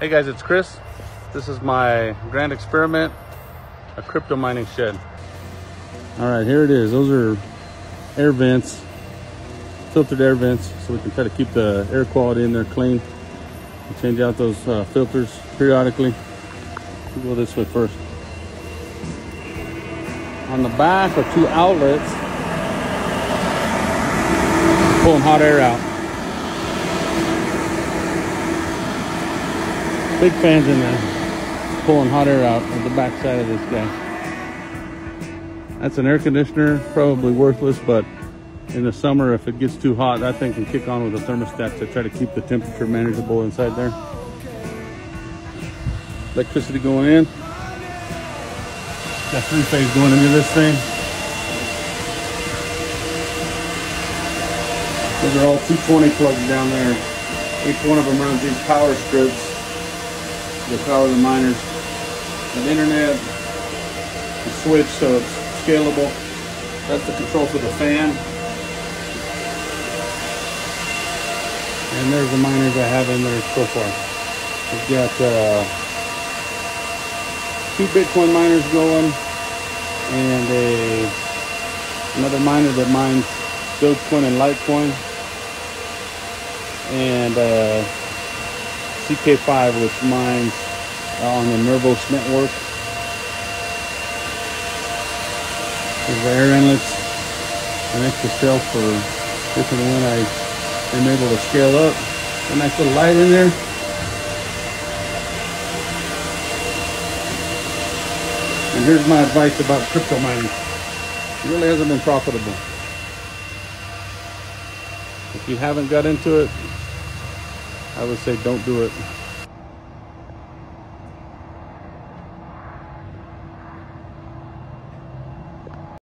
Hey guys, it's Chris. This is my grand experiment, a crypto mining shed. All right, here it is. Those are air vents, filtered air vents, so we can try to keep the air quality in there clean. We change out those uh, filters periodically. We'll go this way first. On the back are two outlets pulling hot air out. Big fans in there pulling hot air out of the back side of this guy. That's an air conditioner, probably worthless, but in the summer, if it gets too hot, that thing can kick on with a thermostat to try to keep the temperature manageable inside there. Electricity going in. Got three phase going into this thing. Those are all 220 plugs down there. Each one of them runs these power strips the power of the miners. An internet, a switch so it's scalable. That's the control for the fan. And there's the miners I have in there so far. We've got uh, two Bitcoin miners going and a another miner that mines Dogecoin and Litecoin and uh, CK5 which mines on the Nervos network. There's the air inlets, an extra shelf for different when I am able to scale up. A nice little light in there. And here's my advice about crypto mining. It really hasn't been profitable. If you haven't got into it, I would say don't do it.